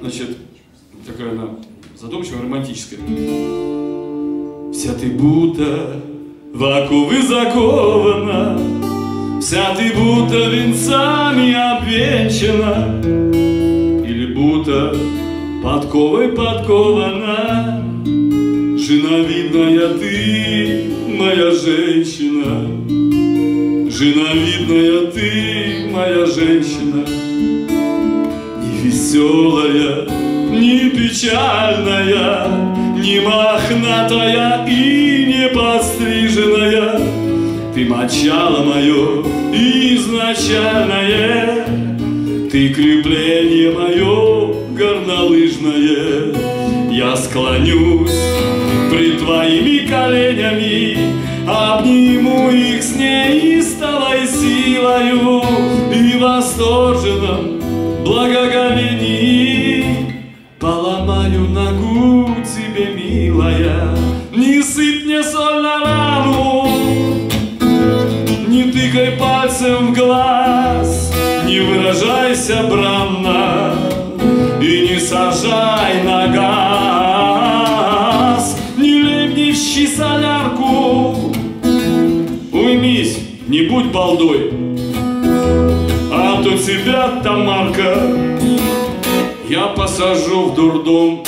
Значит, такая она задумчивая, романтическая. Вся ты будто в оковы закована, Вся ты будто венцами обвенчана, Или будто подковой подкована. Жена видная ты, моя женщина, Жена видная ты, моя женщина, веселая, не печальная, Не мохнатая и не постриженная, Ты мочало мое изначальное, Ты крепление мое горнолыжное, Я склонюсь пред твоими коленями, Обниму их с неистовой силою И восторженном благоговении Поломаю ногу тебе, милая, Не сыпь мне соль на рану, Не тыкай пальцем в глаз, Не выражайся бранно И не сажай на газ, Не лей в щи солярку, Уймись, не будь балдой, А то тебя, Тамарка, Я посажу в дурдом.